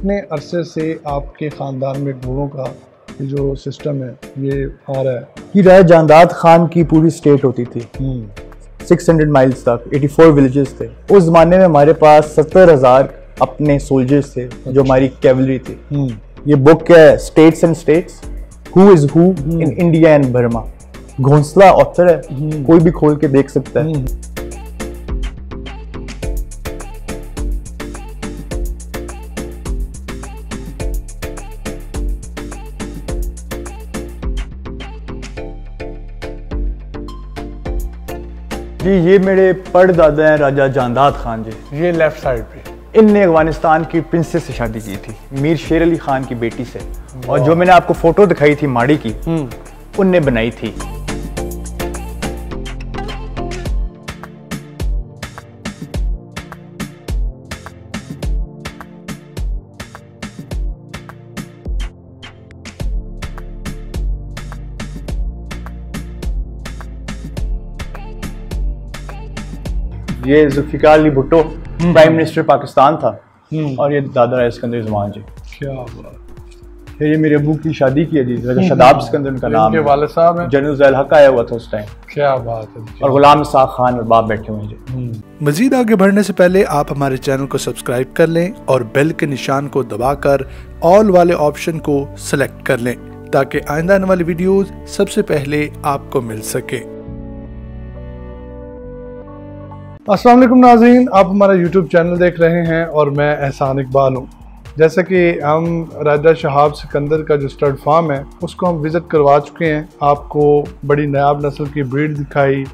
कितने अरसे से आपके ख़ानदान में घोड़ों का जो सिस्टम है ये आ रहा है। ये राय जानदाद खान की पूरी स्टेट होती थी। हम्म, 600 माइल्स तक 84 विलेजेस थे। उस ज़माने में हमारे पास सत्तर हज़ार अपने सोल्जर्स थे जो हमारी कैवलरी थी। हम्म, ये बुक है states and states who is who in India and Burma Ghosla author है कोई भी खोल के देख सकता है। जी ये मेरे परदादा हैं राजा जानदाद खान जी। ये लेफ़्ट साइड पे। इनने अफ़गानिस्तान की प्रिंसेस से शादी की थी मीर शेर अली खान की बेटी से। और जो मैंने आपको फ़ोटो दिखाई थी माड़ी की उनने बनाई थी। ये जुल्फिकार अली भुट्टो प्राइम मिनिस्टर पाकिस्तान था। और ये दादा राय सिकंदर जमान जी। क्या बात। फिर ये मेरे अबू की शादी की है जी शदाब सिकंदर उनका नाम है। वाले साहब हैं। जनरल जैल हक आया हुआ था उस टाइम क्या बात है और गुलाम साख खान और बाप बैठे हुए हैं जी। मजीद आगे बढ़ने से पहले आप हमारे चैनल को सब्सक्राइब कर लें और बेल के निशान को दबाकर ऑल वाले ऑप्शन को सिलेक्ट कर लें ताकि आइंदा आने वाली वीडियोस सबसे पहले आपको मिल सके। अस्सलाम नाजीन आप हमारा यूट्यूब चैनल देख रहे हैं और मैं एहसान इकबाल हूँ। जैसा कि हम राजा शहाब सिकंदर का जो स्टड फार्म है, उसको हम विज़िट करवा चुके हैं। आपको बड़ी नायाब नस्ल की ब्रीड दिखाई,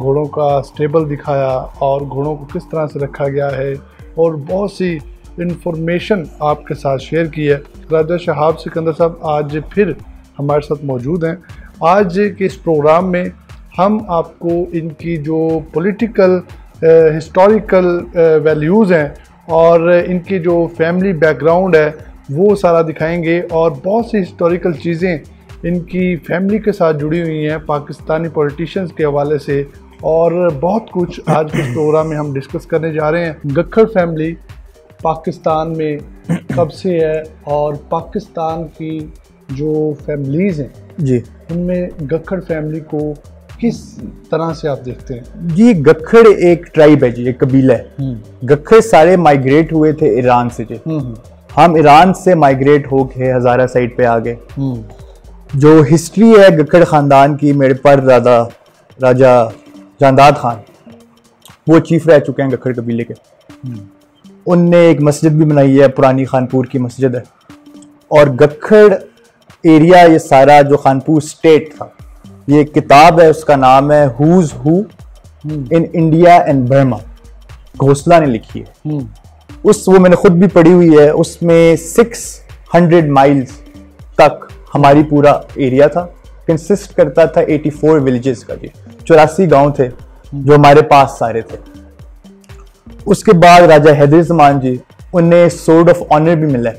घोड़ों का स्टेबल दिखाया और घोड़ों को किस तरह से रखा गया है और बहुत सी इंफॉर्मेशन आपके साथ शेयर की है। राजा शहाब सिकंदर साहब आज फिर हमारे साथ मौजूद हैं। आज के इस प्रोग्राम में हम आपको इनकी जो पॉलिटिकल हिस्टोरिकल वैल्यूज़ हैं और इनके जो फैमिली बैकग्राउंड है वो सारा दिखाएँगे और बहुत सी हिस्टोरिकल चीज़ें इनकी फैमिली के साथ जुड़ी हुई हैं पाकिस्तानी पॉलिटिशियंस के हवाले से और बहुत कुछ आज के प्रोग्राम में हम डिस्कस करने जा रहे हैं। गखड़ फैमिली पाकिस्तान में कब से है और पाकिस्तान की जो फैमिलीज़ हैं जी। उनमें गखड़ फैमिली को किस तरह से आप देखते हैं? जी गखड़ एक ट्राइब है जी एक कबीला है। गखड़ सारे माइग्रेट हुए थे ईरान से जी। हम ईरान से माइग्रेट होके हज़ारा साइड पे आ गए। जो हिस्ट्री है गखड़ ख़ानदान की मेरे परदादा राजा जानदाद खान वो चीफ रह चुके हैं गखड़ कबीले के। उनने एक मस्जिद भी बनाई है पुरानी खानपुर की मस्जिद है। और गखड़ एरिया ये सारा जो खानपुर स्टेट था ये एक किताब है उसका नाम है who's who in India and Burma Ghosla ने लिखी है। उस वो मैंने खुद भी पढ़ी हुई है उसमें 600 माइल्स तक हमारी पूरा एरिया था। कंसिस्ट करता था 84 विलेजेस का जी चौरासी गाँव थे जो हमारे पास सारे थे। उसके बाद राजा हैदर जमान जी उन्हें सोर्ड ऑफ़ ऑनर भी मिला है।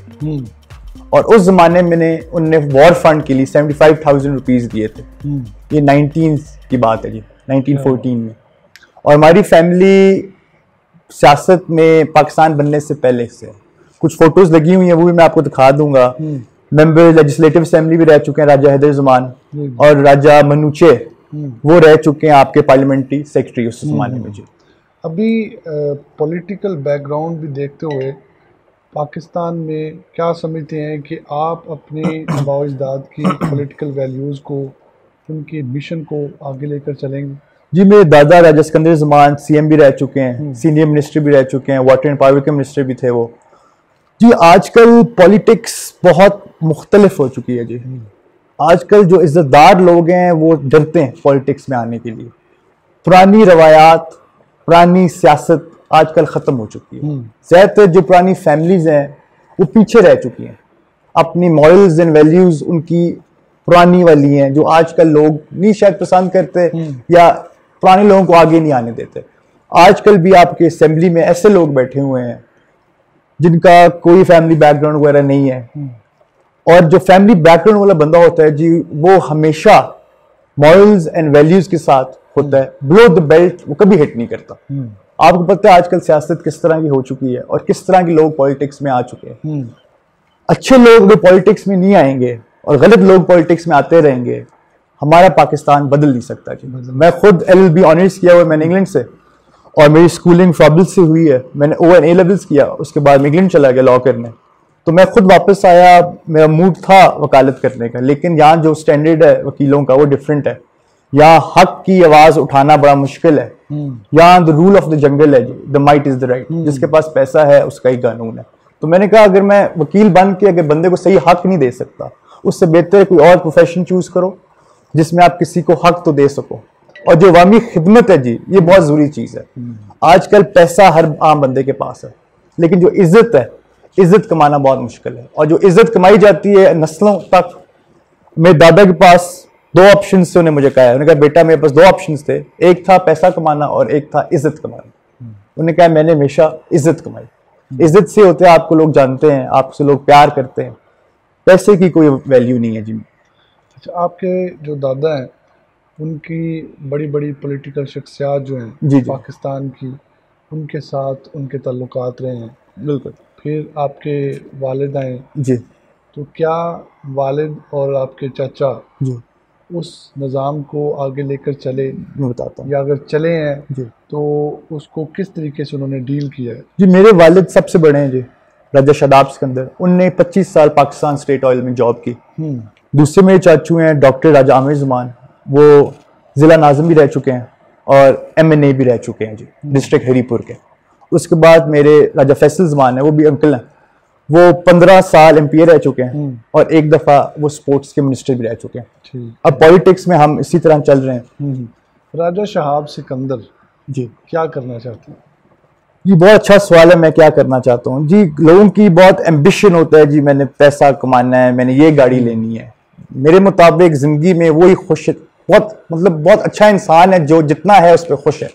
और उस जमाने में ने उनने वॉर फंड के लिए सेवेंटी फाइव थाउज़ेंड रुपीज़ दिए थे। ये नाइनटीन की बात है जी 1914 में। और हमारी फैमिली सियासत में पाकिस्तान बनने से पहले से कुछ फ़ोटोज़ लगी हुई हैं वो भी मैं आपको दिखा दूँगा। मेंबर लेजिस्लेटिव असेंबली भी रह चुके हैं राजा हैदर जमान और राजा मनुचे वो रह चुके हैं आपके पार्लियामेंट्री सेक्रेटरी उस जमाने में जी। अभी पॉलिटिकल बैकग्राउंड भी देखते हुए पाकिस्तान में क्या समझते हैं कि आप अपने अजदाद की पॉलिटिकल वैल्यूज़ को उनके मिशन को आगे लेकर चलेंगे? जी मेरे दादा राजा सिकंदर जमान सीएम भी रह चुके हैं सीनियर मिनिस्टर भी रह चुके हैं वाटर एंड पावर के मिनिस्टर भी थे वो। जी आजकल पॉलिटिक्स बहुत मुख्तलिफ़ हो चुकी है जी। आजकल जो इज्जतदार लोग हैं वो डरते हैं पॉलिटिक्स में आने के लिए। पुरानी रवायात पुरानी सियासत आजकल ख़त्म हो चुकी है। ज़्यादातर जो पुरानी फैमिलीज़ हैं वो पीछे रह चुकी हैं। अपनी मॉरल्स एंड वैल्यूज़ उनकी पुरानी वाली हैं जो आजकल लोग नहीं शायद पसंद करते या पुराने लोगों को आगे नहीं आने देते। आजकल भी आपके असेंबली में ऐसे लोग बैठे हुए हैं जिनका कोई फैमिली बैकग्राउंड वगैरह नहीं है। और जो फैमिली बैकग्राउंड वाला बंदा होता है जी वो हमेशा मॉरल्स एंड वैल्यूज़ के साथ होता है। बिलो द बेल्ट वो कभी हिट नहीं करता। आपको पता है आजकल सियासत किस तरह की हो चुकी है और किस तरह के लोग पॉलिटिक्स में आ चुके हैं। अच्छे लोग जो पॉलिटिक्स में नहीं आएँगे और गलत लोग पॉलिटिक्स में आते रहेंगे हमारा पाकिस्तान बदल नहीं सकता जी। मैं खुद एल बी ऑनर्स किया हुआ मैंने इंग्लैंड से और मेरी स्कूलिंग फ्रॉबल से हुई है। मैंने ओ एन ए लेवल्स किया उसके बाद मैं इंग्लैंड चला गया लॉ करने। तो मैं खुद वापस आया मेरा मूड था वकालत करने का लेकिन यहाँ जो स्टैंडर्ड है वकीलों का वो डिफरेंट है। यहाँ हक की आवाज़ उठाना बड़ा मुश्किल है। यहाँ the rule of the jungle है the might is the right जिसके पास पैसा है उसका ही कानून है। तो मैंने कहा अगर मैं वकील बन के अगर बंदे को सही हक नहीं दे सकता उससे बेहतर कोई और प्रोफेशन चूज़ करो जिसमें आप किसी को हक तो दे सको। और जो अवामी खिदमत है जी ये बहुत ज़रूरी चीज़ है। आजकल पैसा हर आम बंदे के पास है लेकिन जो इज़्ज़त है इज़्ज़त कमाना बहुत मुश्किल है। और जो इज़्ज़त कमाई जाती है नस्लों तक मेरे दादा के पास दो ऑप्शन से उन्हें मुझे कहा उन्होंने कहा बेटा मेरे पास दो ऑप्शन थे। एक था पैसा कमाना और एक था इज़्ज़त कमाना। उन्होंने कहा मैंने हमेशा इज़्ज़त कमाई। इज़्ज़त से होते हैं आपको लोग जानते हैं आपसे लोग प्यार करते हैं। पैसे की कोई वैल्यू नहीं है जी। अच्छा आपके जो दादा हैं उनकी बड़ी बड़ी पॉलिटिकल शख्सियात जो हैं जी, जी। पाकिस्तान की उनके साथ उनके ताल्लुकात रहे हैं। बिल्कुल। फिर आपके वालिद आए। जी। तो क्या वालिद और आपके चाचा जी। उस निज़ाम को आगे लेकर चले? मैं बताता हूँ। या अगर चले हैं जी। तो उसको किस तरीके से उन्होंने डील किया है? जी मेरे वालिद सबसे बड़े हैं जी राजा शदाब सिकंदर। उनने 25 साल पाकिस्तान स्टेट ऑयल में जॉब की। हम्म, दूसरे मेरे चाचू हैं डॉक्टर राजा आमिर जमान। वो ज़िला नाजम भी रह चुके हैं और एम एन ए भी रह चुके हैं जी डिस्ट्रिक्ट हरीपुर के। उसके बाद मेरे राजा फैसल जमान है वो भी अंकल हैं। वो पंद्रह साल एमपीए रह चुके हैं और एक दफ़ा वो स्पोर्ट्स के मिनिस्टर भी रह चुके हैं। अब पॉलिटिक्स में हम इसी तरह चल रहे हैं। हम्म, राजा शहाब सिकंदर जी। क्या करना चाहते हैं? ये बहुत अच्छा सवाल है मैं क्या करना चाहता हूँ। जी लोगों की बहुत एम्बिशन होता है जी मैंने पैसा कमाना है मैंने ये गाड़ी लेनी है। मेरे मुताबिक ज़िंदगी में वही खुश बहुत मतलब बहुत अच्छा इंसान है जो जितना है उस पर खुश है।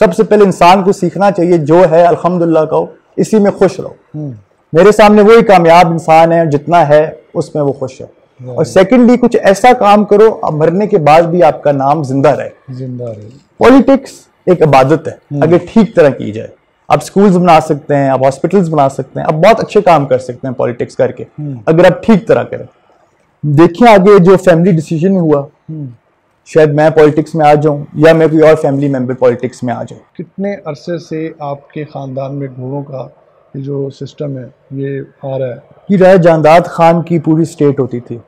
सबसे पहले इंसान को सीखना चाहिए जो है अल्हम्दुलिल्लाह कहो इसी में खुश रहो। मेरे सामने वही कामयाब इंसान है जितना है उसमें वो खुश है। और सेकेंडली कुछ ऐसा काम करो अब मरने के बाद भी आपका नाम ज़िंदा रहे। ज़िंदा रहे। पॉलिटिक्स एक इबादत है अगर ठीक तरह की जाए। आप स्कूल्स बना सकते हैं आप हॉस्पिटल्स बना सकते हैं आप बहुत अच्छे काम कर सकते हैं पॉलिटिक्स करके। अगर आप ठीक तरह करें। देखिए आगे जो फैमिली डिसीज़न हुआ। शायद मैं पॉलिटिक्स में आ जाऊँ या मैं कोई और फैमिली मेंबर पॉलिटिक्स में आ जाऊँ। कितने अरसे से आपके ख़ानदान में घोड़ों का ये जो सिस्टम है ये आ रहा है? कि राय जानदाद खान की पूरी स्टेट होती थी।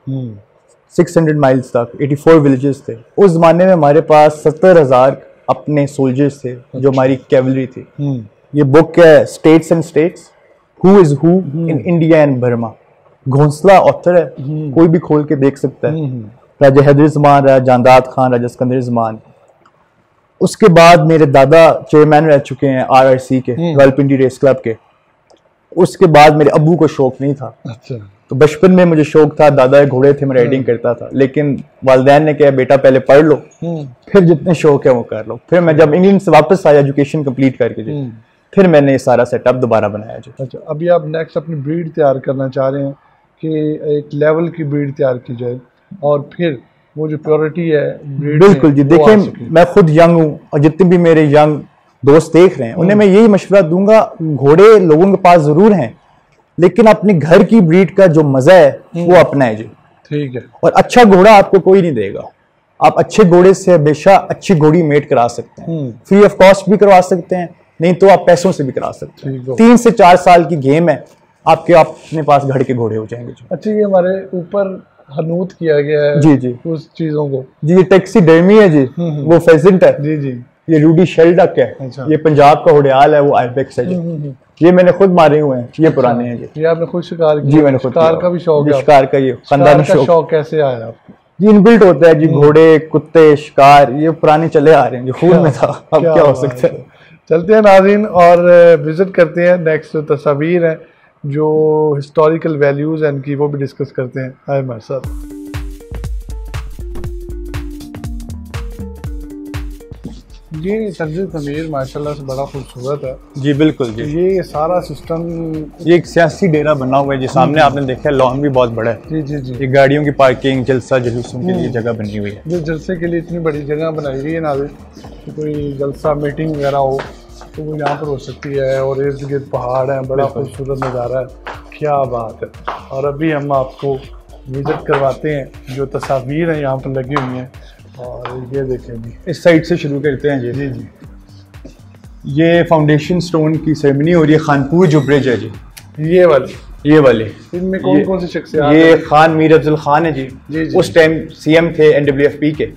600 माइल्स तक 84 विलेजेस थे। उस जमाने में हमारे पास सत्तर हज़ार अपने सोल्जर्स थे अच्छा। जो हमारी कैवलरी थी। ये बुक है? States and states who is who in India and Burma Ghosla author है कोई भी खोल के देख सकता है। राजा हैदर जमान राजा जानदाद खान राजा सिकंदर जमान। उसके बाद मेरे दादा चेयरमैन रह चुके हैं आरआरसी के रावलपिंडी रेस क्लब के। उसके बाद मेरे अबू को शौक नहीं था। अच्छा। तो बचपन में मुझे शौक था दादा घोड़े थे मैं राइडिंग करता था। लेकिन वालदेन ने कहा बेटा पहले पढ़ लो फिर जितने शौक है वो कर लो। फिर मैं जब इंग्लैंड से वापस आया एजुकेशन कंप्लीट करके जी फिर मैंने ये सारा सेटअप दोबारा बनाया जी। अच्छा अभी आप नेक्स्ट अपनी ब्रीड तैयार करना चाह रहे हैं कि एक लेवल की ब्रीड तैयार की जाए। और फिर वो जो प्योरिटी है बिल्कुल जी देखिए मैं खुद यंग हूँ और जितने भी मेरे यंग दोस्त देख रहे हैं उन्हें मैं यही मशवरा दूँगा घोड़े लोगों के पास ज़रूर हैं लेकिन अपने घर की ब्रीड का जो मज़ा है वो अपना है जी। ठीक है। और अच्छा घोड़ा आपको कोई नहीं देगा। आप अच्छे घोड़े से हमेशा अच्छी घोड़ी मेट करा सकते हैं। फ्री ऑफ़ कॉस्ट भी करवा सकते हैं नहीं तो आप पैसों से भी करा सकते हैं। तीन से चार साल की गेम है आपके अपने पास घर के घोड़े हो जाएँगे अच्छा ये हमारे ऊपर हनूत किया गया है जी जी। उस चीज़ों को। जी ये टैक्सी डर्मी है जी। वो फेजेंट है। जी जी। ये रूडी शेल्डक है। अच्छा। ये पंजाब का उड़ियाल है वो आइबेक्स है जी। ये मैंने खुद मारे हुए हैं। ये पुराने हैं जी। ये आपने खुद शिकार किया। जी मैंने खुद शिकार का भी शौक है शिकार का ये खानदानी का शौक। शौक कैसे आया आपको? जी इनबिल्ट होता है जी घोड़े कुत्ते शिकार ये पुराने चले आ रहे हैं। जो खून में था। अब क्या हो सकता है? चलते हैं नाजिन और विज़िट करते हैं। नेक्स्ट तस्वीर हैं। जो हिस्टोरिकल वैल्यूज़ हैं इनकी वो भी डिस्कस करते हैं आए हमारे साथ। ये तर्ज तमीर माशाल्लाह से बड़ा खूबसूरत है। जी बिल्कुल जी। ये सारा सिस्टम ये एक सियासी डेरा बना हुआ है जी सामने आपने देखा है लॉन भी बहुत बड़ा है। जी जी जी। ये गाड़ियों की पार्किंग जलसा जलूसों के लिए जगह बनी हुई है। जो जलसे के लिए इतनी बड़ी जगह बनाई हुई है ना कोई जलसा मीटिंग वगैरह हो तो वो यहाँ पर हो सकती है और इर्द गिर्द पहाड़ हैं बड़ा खूबसूरत नज़ारा है। क्या बात है। और अभी हम आपको विज़िट करवाते हैं जो तस्वीर हैं यहाँ पर लगी हुई हैं। और ये देखें जी। इस साइड से शुरू करते हैं जी। जी जी। ये फाउंडेशन स्टोन की सेमनी हो रही है खानपुर जो ब्रिज है जी। ये वाली। ये वाले। इनमें कौन कौन से शख्स ये खान मीर अफजल खान है जी। जी, जी। उस टाइम सीएम थे एनडब्ल्यूएफपी के।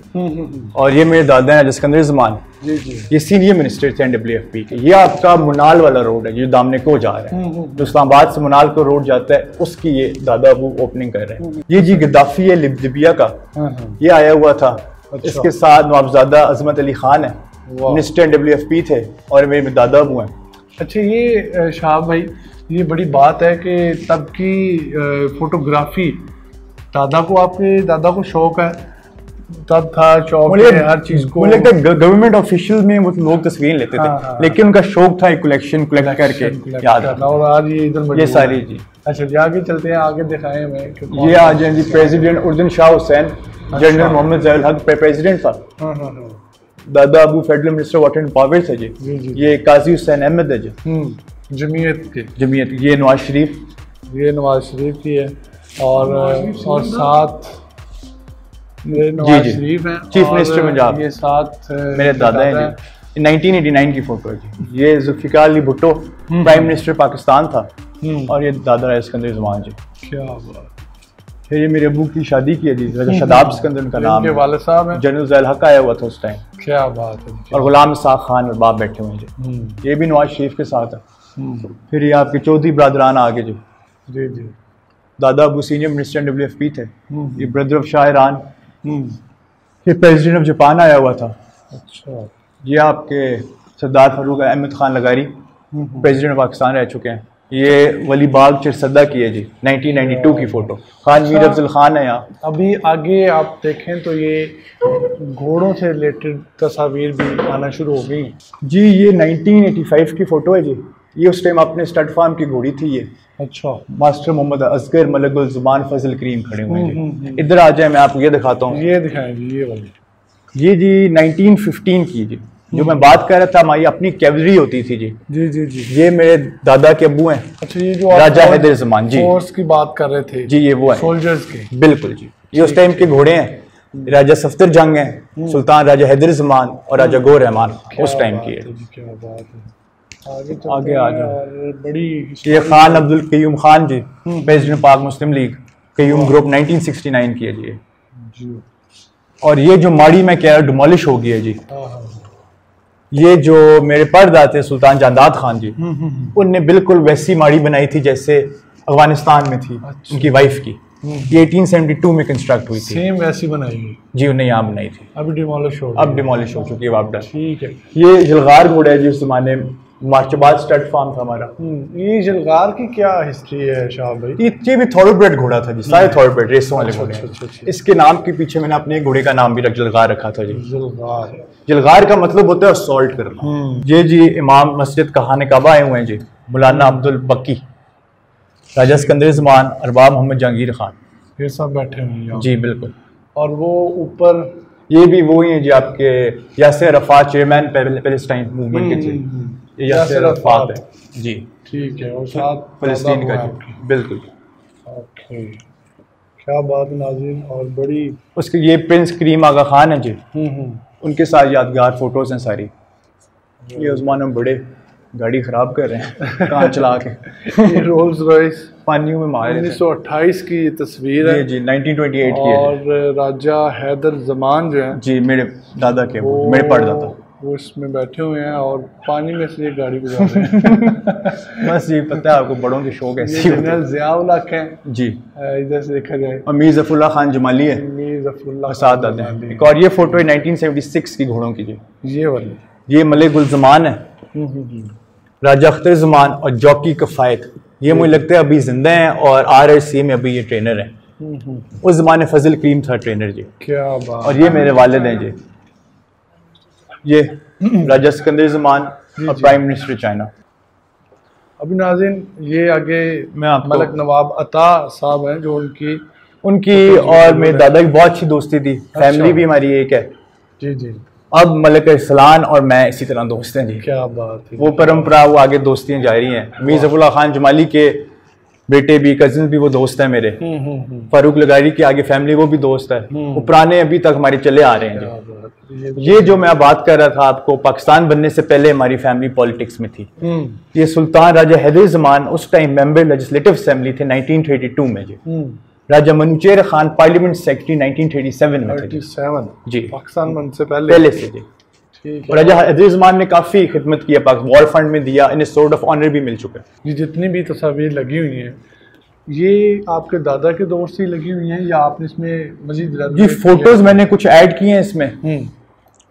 और ये मेरे दादा हैं जसकंदर जमान जी जी। ये सीनियर मिनिस्टर थे एनडब्ल्यूएफपी के। ये आपका मुनाल वाला रोड है जो दामने को जा रहा है। जो इस्लामाबाद से मुनाल को रोड जाता है उसकी ये दादा अबू ओपनिंग कर रहे हैं। ये जी गद्दाफी है लिब- लिबिया का। हाँ हाँ। ये आया हुआ था। अच्छा। इसके साथ नवाबजादा अजमत अली खान है। मिनिस्टर एनडब्ल्यूएफपी थे और मेरे दादा अबू हैं। अच्छा ये शाह भाई ये बड़ी बात है कि तब की फोटोग्राफी दादा को आपके दादा को शौक है। तब था शौक है हर चीज़ को। लगता है गवर्नमेंट ऑफिशियल में वो लोग तस्वीरें लेते हाँ, थे हाँ, हाँ, लेकिन उनका शौक था एक कलेक्शन कलेक्ट करके। याद और आज ये इधर ये सारी जी। अच्छा जी आगे चलते हैं आगे दिखाएँ हमें ये आ जाए जी president उर्दन Shah Hussein general Mohammad Zia ul Haq president था। हाँ हाँ हाँ। दादा Abu federal minister water and power जी। जी, जी। ये काजी हुसैन अहमद है जी। हम्म। जमीयत के। जमीयत ये नवाज़ शरीफ? ये नवाज़ शरीफ की है। और और साथ ये नवाज़ शरीफ हैं चीफ मिनिस्टर पंजाब। ये साथ मेरे दादा हैं जी। 1989 की फ़ोटो है जी। ये जुल्फिकार अली भुट्टो प्राइम मिनिस्टर पाकिस्तान था। हम्म, और ये दादा है सिकंदर जमान जी। क्या बात। फिर ये मेरे अबू की शादी की है जी राजा शदाब सिकंदर उनका नाम है। वाले साहब हैं। जनरल जैल हक आया हुआ था उस टाइम क्या बात है और गुलाम साहब खान और बाप बैठे हुए हैं जी। हम्म, ये भी नवाज़ शरीफ के साथ है। हम्म, फिर ये आपके चौधरी बरदरान आगे जी। जी जी। दादा Abu senior minister W F P थे। हम्म, ये ब्रदर ऑफ़ शाह ईरान ये प्रेसिडेंट ऑफ़ जापान आया हुआ था। अच्छा। ये आपके सरदार फारूक अहमद खान लगारी प्रेसिडेंट ऑफ़ पाकिस्तान रह चुके हैं। ये वली बाग चिरसदा की है जी 1992 की फ़ोटो खान मीर अफजल खान है यहाँ। अभी आगे आप देखें तो ये घोड़ों से रिलेटेड तस्वीर भी आना शुरू हो गई। जी ये 1985 की फ़ोटो है जी। ये उस टाइम अपने स्टड फार्म की घोड़ी थी ये। अच्छा। मास्टर मोहम्मद असगर मलकुल ज़ुबान फजल करीम खड़े हुए हैं हम्म, हम्म, जी इधर आ जाए मैं आपको ये दिखाता हूँ। ये दिखाएँ जी ये वाली। ये जी 1915 की जी। जो मैं बात कर रहा था हमारी अपनी कैवलरी होती थी जी। जी जी जी। ये मेरे दादा के अबू हैं। अच्छा ये जो राजा हैदर जमान जी। फोर्स की बात कर रहे थे। जी ये वो है। सोल्जर्स के। बिल्कुल जी। ये उस टाइम के घोड़े हैं। राजा सफ्तर जंग हैं। सुल्तान राजा हैदर जमान और राजा गो रहमान उस टाइम की क्या बात है। आगे आगे आ जाओ। और बड़ी ये Khan Abdul Qayyum Khan ji president Pak Muslim League Qayyum group 1969 की है जी और ये जो माड़ी में क्या डिमोलिश हो गई है जी। हाँ हाँ ये जो मेरे परदा थे सुल्तान जादाद खान जी उनने बिल्कुल वैसी माड़ी बनाई थी जैसे अफ़गानिस्तान में थी अच्छा। उनकी वाइफ की। ये 1872 में कंस्ट्रक्ट हुई थी। सेम वैसी बनाई हुई। जी उन्हें यहाँ बनाई थी। अभी डिमोलिश हो अब डिमोलिश हो चुकी है वापस। ठीक है। ये जलगार घोड़ा है जी उस जमाने में मार्चबाद स्टड फार्म था हमारा। हम्म, ये जलगार की क्या हिस्ट्री है शाह भाई? ये ये भी थॉरोब्रेड घोड़ा था जी सारे थॉरोब्रेड रेसों वाले अच्छा, घोड़े अच्छा। अच्छा। इसके नाम के पीछे मैंने अपने घोड़े का नाम भी रख जलगार रखा था जी। जलगार। जलगार का मतलब होता है असॉल्ट करना। हम्म। ये जी इमाम मस्जिद कहाने कब आए हुए हैं जी? मौलाना अब्दुल बक्की राजा सिकंदर जमान अरबाब मोहम्मद जहांगीर खान। ये सब बैठे हुए हैं जी बिल्कुल। और वो ऊपर ये भी वो ही हैं जी आपके Yasser Arafat chairman Palestine movement के थे हम्म, ये अरफात। है जी। ठीक है और साथ फलस्तीन का जी। बिल्कुल। ओके। क्या बात नाजिन और बड़ी उसके ये प्रिंस करीम आगा खान है जी। हम्म, हम्म। उनके साथ यादगार फ़ोटोज़ हैं सारी। ये उस्मान हम बड़े गाड़ी खराब कर रहे हैं कहाँ चला के। रोल्स रॉयस पानियों में मारे उन्नीस सौ अट्ठाईस की ये तस्वीर है। जी 1928 की है और राजा हैदर जमान जो है जी मेरे दादा के वो मेरे पड़दादा। वो इसमें बैठे हुए हैं और पानी में से ये गाड़ी गुजार रहे हैं। बस ये पता है आपको बड़ों के शौक ऐसे जनरल जियाउल हक हैं। जी। इधर से देखा जाए। और मीर जफरुल्ला खान जमाली है। मीर जफरुल्लाह और साथ दादे हैं। एक और ये फ़ोटो है 1976 की घोड़ों की जी। ये वाली। ये मलिक गुल जमान है। हम्म, हम्म, हम्म। राजा अख्तर जमान और जॉकी कफायत। ये मुझे लगता है अभी ज़िंदा हैं और आर में अभी ये ट्रेनर हैं। उस जमाने फजल करीम था ट्रेनर जी। क्या बात। और ये मेरे वालिद हैं जी। ये राजा सिकंदर जमान और प्राइम मिनिस्टर चाइना अभी नाजिन ये आगे मैं आपको- मलक नवाब अता साहब हैं जो उनकी उनकी और मेरे दादा की बहुत अच्छी दोस्ती थी। अच्छा। फैमिली भी हमारी एक है। जी जी। अब मलक इस्लान और मैं इसी तरह दोस्त हैं जी। क्या बात है। वो परंपरा वो आगे दोस्तियाँ जारी हैं। मीजफुल्ला खान जमाली के बेटे भी कजिन भी वो दोस्त हैं मेरे। हम्म हम्म हम्म। फारूक लगारी की आगे फैमिली वो भी दोस्त है। वो पुराने अभी तक हमारे चले आ रहे हैं है, ये ये जो मैं बात कर रहा था आपको पाकिस्तान बनने से पहले हमारी फैमिली पॉलिटिक्स में थी। हम्म। ये सुल्तान राजा हैदर जमान उस टाइम मेंबर लेजिस्लेटिव असेंबली थे 1932 में जी। हम्म। राजा मनुचेर खान पार्लियामेंट सेक्रेटरी 1937 में थे जी। पाकिस्तान बनने से पहले? पहले से जी। और राजा हैदर जमान ने काफ़ी खिदमत की है पाक वॉर फंड में दिया इन्हें सोर्ट ऑफ़ ऑनर भी मिल चुका है। ये जितनी भी तस्वीर लगी हुई हैं ये आपके दादा के दौर से लगी हुई हैं या आपने इसमें मजीद जी फ़ोटोज़ मैंने कुछ ऐड किए हैं इसमें। हम्म।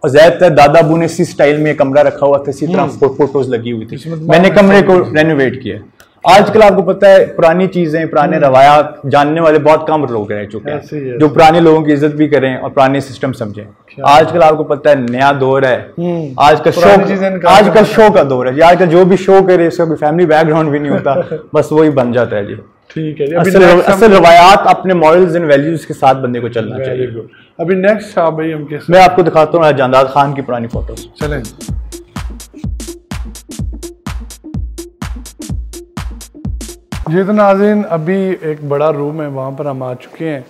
और ज़्यादातर दादा अबू ने इसी स्टाइल में कमरा रखा हुआ था इसी तरह फ़ोटोज़ लगी हुई थी। तो मैंने कमरे को रेनोवेट किया। आजकल आपको पता है पुरानी चीज़ें पुराने रवायात जानने वाले बहुत कम लोग रह चुके हैं। जो पुराने लोगों की इज़्ज़त भी करें और पुराने सिस्टम समझें। आजकल आपको पता है नया दौर है। हम्म। आजकल पुरानी शो निकाल आजकल शो का दौर है। जी आजकल जो भी शो करे उसका कोई फैमिली बैकग्राउंड भी नहीं होता बस वही बन जाता है जी। ठीक है अभी असल असल रवायात अपने मॉरल्स एंड वैल्यूज़ के साथ बंदे को चलना चाहिए। अभी नेक्स्ट भाई हम किस मैं आपको दिखाता हूँ जानदाद खान की पुरानी फ़ोटोज़ चलें। जी तो नाजिन अभी एक बड़ा रूम है वहाँ पर हम आ चुके हैं।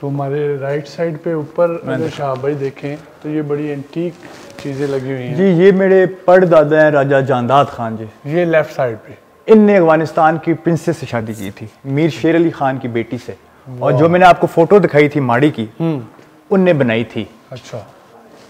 तो हमारे राइट साइड पे ऊपर अगर शाह भाई देखें तो ये बड़ी एंटीक चीज़ें लगी हुई हैं। जी ये मेरे परदादा हैं राजा जानदाद खान जी। ये लेफ़्ट साइड पे। इनने अफ़गानिस्तान की प्रिंसेस से शादी की थी मीर शेर अली खान की बेटी से। और जो मैंने आपको फ़ोटो दिखाई थी माड़ी की उनने बनाई थी। अच्छा।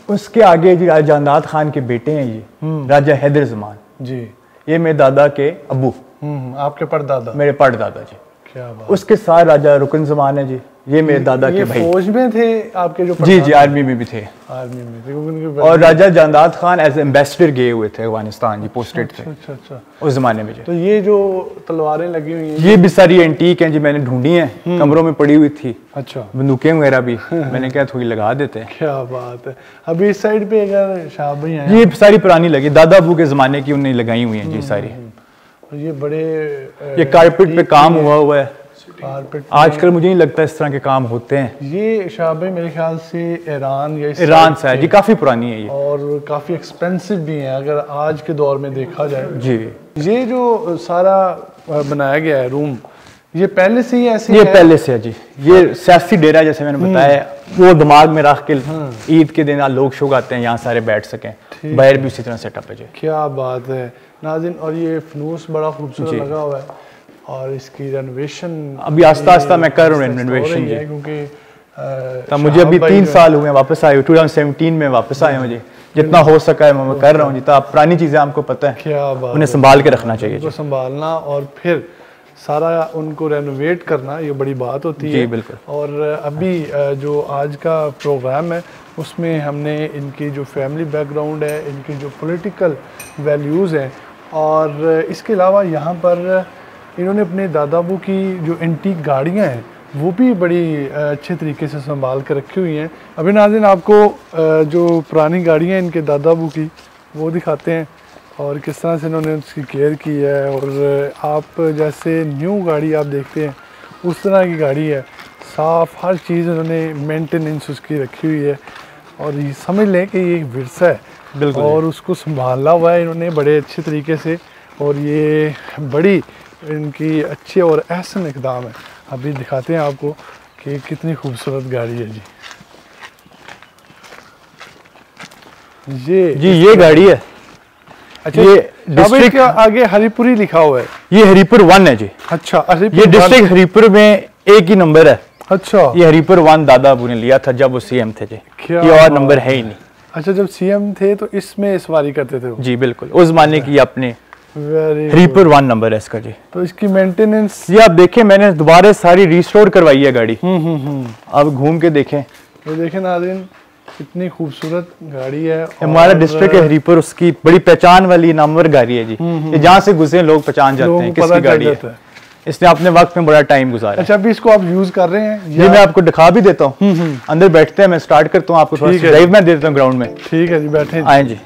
उसके आगे जी राजा जानदाद खान के बेटे हैं ये राजा हैदर जमान। जी। ये मेरे दादा के अबू। हम्म आपके परदादा। मेरे परदादा जी। क्या बात। उसके साथ राजा रुकन जमान है जी। ये मेरे दादा ये के भाई। फौज में थे आपके जो जी जी आर्मी में भी थे। आर्मी में थे उनके और राजा जानदाद खान एज एम्बेसडर गए हुए थे अफ़गानिस्तान जी पोस्टेड थे। अच्छा अच्छा। उस जमाने में जी। तो ये जो तलवारें लगी हुई हैं ये भी सारी एंटीक हैं जी मैंने ढूंढी हैं। कमरों में पड़ी हुई थी। अच्छा। बंदूकें वगैरह भी। मैंने क्या थोड़ी लगा देते हैं। क्या बात है। अभी इस साइड पे अगर शाह भाई आए ये सारी पुरानी लगी। दादा अबू के जमाने की उन्हें लगाई हुई हैं जी सारी। तो ये बड़े ये कारपेट पे काम हुआ हुआ है। कारपेट आजकल मुझे नहीं लगता इस तरह के काम होते हैं। ये भाई मेरे ख्याल से ईरान या ईरान से है। जी काफ़ी पुरानी है ये। और काफ़ी एक्सपेंसिव भी हैं अगर आज के दौर में देखा जाए। जी। ये जो सारा बनाया गया है रूम ये पहले से ही ऐसे ये है? पहले से है जी। ये सियासी डेरा जैसे मैंने बताया वो दिमाग में रख के ईद के दिन लोग शोग आते हैं यहाँ सारे बैठ सकें। बाहर भी उसी तरह सेटअप है जी। क्या बात है। नाजिन और ये फनूस बड़ा खूबसूरत लगा हुआ है। और इसकी रेनोवेशन अभी आस्ता आस्ता मैं कर रहा हूँ जी। क्योंकि तब मुझे अभी तीन साल हुए हैं, वापस आए टू थाउज़ेंड में वापस आए मुझे जितना हो सका है मैं कर रहा हूँ जितना पुरानी चीज़ें आपको पता है क्या बात उन्हें संभाल के रखना चाहिए उनको संभालना और फिर सारा उनको रेनोवेट करना ये बड़ी बात होती जी, है। बिल्कुल। और अभी जो आज का प्रोग्राम है उसमें हमने इनकी जो फैमिली बैकग्राउंड है इनकी जो पॉलिटिकल वैल्यूज़ हैं और इसके अलावा यहाँ पर इन्होंने अपने दादाबू की जो एंटीक गाड़ियाँ हैं वो भी बड़ी अच्छे तरीके से संभाल कर रखी हुई हैं। अभी नाजिन आपको जो पुरानी गाड़ियाँ इनके दादाबू की वो दिखाते हैं और किस तरह से इन्होंने उसकी केयर की है और आप जैसे न्यू गाड़ी आप देखते हैं उस तरह की गाड़ी है। साफ़ हर चीज़ उन्होंने मेंटेनेंस उसकी रखी हुई है और ये समझ लें कि ये एक विरसा है बिल्कुल और उसको संभाला हुआ है इन्होंने बड़े अच्छे तरीके से और ये बड़ी इनकी अच्छी और एहसन इकदाम है। अभी दिखाते हैं आपको कि कितनी खूबसूरत गाड़ी है जी। ये जी ये गाड़ी है। अच्छा ये डिस्ट्रिक्ट आगे हरिपुरी लिखा हुआ है। ये हरिपुर वन है जी। अच्छा हरिपुर ये डिस्ट्रिक्ट हरिपुर में एक ही नंबर है। अच्छा। ये हरिपुर वन दादा अबू ने लिया था जब वो सीएम थे जी। क्या ये और नंबर है। ही नहीं। अच्छा जब सीएम थे तो इसमें सवारी करते थे जी बिल्कुल। उस जमाने की अपने वेरी हरिपुर वन नंबर है इसका जी। तो इसकी मेंटेनेंस ये आप देखें मैंने दोबारा सारी रिस्टोर करवाई है गाड़ी। हम्म हम्म हम्म। घूम के देखें। ये देखें नाज़रीन कितनी खूबसूरत गाड़ी है हमारा डिस्ट्रिक्ट है हरिपुर उसकी बड़ी पहचान वाली नामवर गाड़ी है जी। ये जहाँ से गुजरे लोग पहचान जाते हैं किसकी गाड़ी है। है। इसने अपने वक्त में बड़ा टाइम गुजारा अच्छा अभी इसको आप यूज़ कर रहे हैं ये मैं आपको दिखा भी देता हूँ। अंदर बैठते हैं मैं स्टार्ट करता हूँ आपको थोड़ा ड्राइव में दे देता हूँ ग्राउंड में। ठीक है जी बैठे आए जी।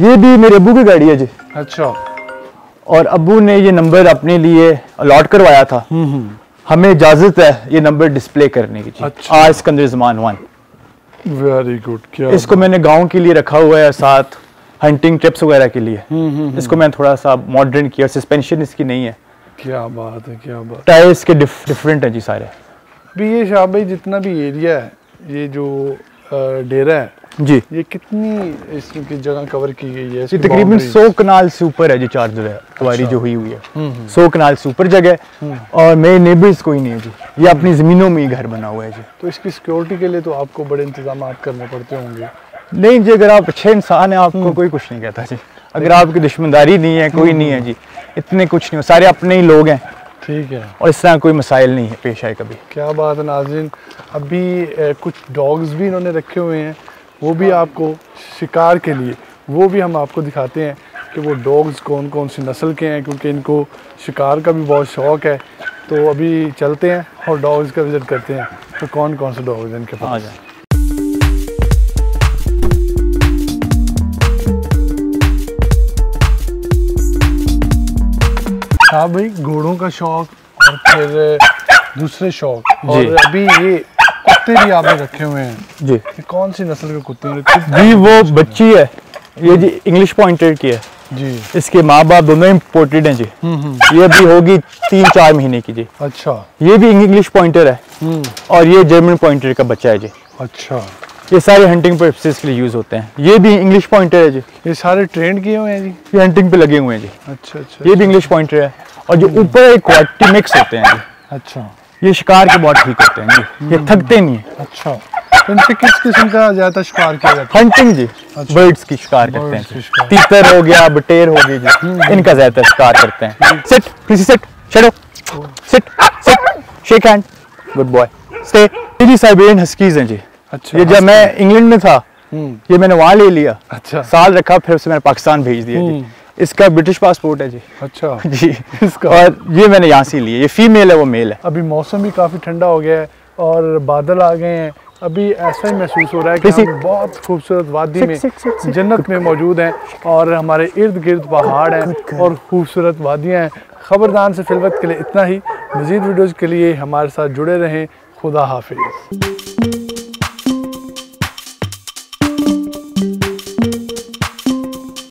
ये भी मेरे अबू की गाड़ी है जी। अच्छा। और अबू ने ये नंबर अपने लिए अलॉट करवाया था। हमें इजाज़त है ये नंबर डिस्प्ले करने की अच्छा। आज Sikandar Zaman one. Very good क्या इसको मैंने गाँव के लिए रखा हुआ है साथ हंटिंग ट्रिप्स वगैरह के लिए। इसको मैंने थोड़ा सा मॉडर्न किया सस्पेंशन इसकी नहीं है। क्या बात है क्या बात। टायर इसके डिफ, डिफरेंट है जी सारे। अभी ये शाह भाई जितना भी एरिया है ये जो डेरा है जी। ये कितनी इसकी जगह कवर की गई है? ये तकरीबन? 100 कनाल से ऊपर है जी चार्ज है हमारी अच्छा। जो हुई हुई है। सौ कनाल से ऊपर जगह है और मेरे नेबर्स कोई नहीं है जी। ये अपनी जमीनों में ही घर बना हुआ है जी। तो इसकी सिक्योरिटी के लिए तो आपको बड़े इंतज़ाम करने पड़ते होंगे। नहीं जी अगर आप अच्छे इंसान हैं आपको कोई कुछ नहीं कहता जी। अगर आपकी दुश्मनदारी नहीं है कोई नहीं है जी। इतने कुछ नहीं हो सारे अपने ही लोग हैं। ठीक है। और इस तरह कोई मसाइल नहीं है पेश आए कभी। क्या बात है नाजिन अभी कुछ डॉग्स भी इन्होंने रखे हुए हैं। वो भी आपको शिकार के लिए वो भी हम आपको दिखाते हैं कि वो डॉग्स कौन कौन सी नस्ल के हैं क्योंकि इनको शिकार का भी बहुत शौक है। तो अभी चलते हैं और डॉग्स का विज़िट करते हैं। तो कौन कौन से डॉग्स हैं इनके पास? जाए। हाँ भाई घोड़ों का शौक और फिर दूसरे शौक। और अभी ये कुत्ते भी आपने रखे हुए हैं। जी। ये कौन सी नस्ल के कुत्ते हैं? जी वो बच्ची है। ये जी इंग्लिश पॉइंटेड की है। जी। इसके माँ बाप दोनों इम्पोर्टेड हैं जी। ये अभी होगी तीन चार महीने की जी। अच्छा। ये भी इंग्लिश पॉइंटर है। हम्म। और ये जर्मन पॉइंटर का बच्चा है जी। अच्छा। ये सारे हंटिंग पर्पसेस के लिए यूज़ होते हैं। ये भी इंग्लिश पॉइंटर है जी। ये सारे ट्रेंड किए हुए हैं जी? ये हंटिंग पे लगे हुए हैं जी। अच्छा अच्छा ये भी इंग्लिश पॉइंटर है। और जो ऊपर एक क्वालिटी मिक्स होते हैं जी। अच्छा। ये शिकार के बहुत ठीक होते हैं जी। ये थकते नहीं है। अच्छा। इनसे किस किस्म का ज़्यादा शिकार किया जाता है? हंटिंग जी अच्छा। बर्ड्स की शिकार करते हैं। तीतर हो गया बटेर हो गई जी इनका ज़्यादा शिकार करते हैं। Sit please sit Shadow sit sit shake hand good boy stay ये जी साइबेरियन हस्कीज हैं जी। अच्छा ये जब मैं इंग्लैंड में था हम्म, ये मैंने वहाँ ले लिया। अच्छा। साल रखा फिर उसे मैंने पाकिस्तान भेज दिया जी। हम्म। इसका ब्रिटिश पासपोर्ट है जी। अच्छा। जी। इसका। और ये मैंने यहाँ से लिए ये फीमेल है वो मेल है। अभी मौसम भी काफ़ी ठंडा हो गया है और बादल आ गए हैं। अभी ऐसा ही महसूस हो रहा है कि हम बहुत खूबसूरत वादी में। जन्नत में मौजूद हैं और हमारे इर्द गिर्द पहाड़ हैं और खूबसूरत वादियाँ हैं। खबरदार से फिलवत के लिए इतना ही। मज़ीद वीडियोज़ के लिए हमारे साथ जुड़े रहें। खुदा हाफिज़।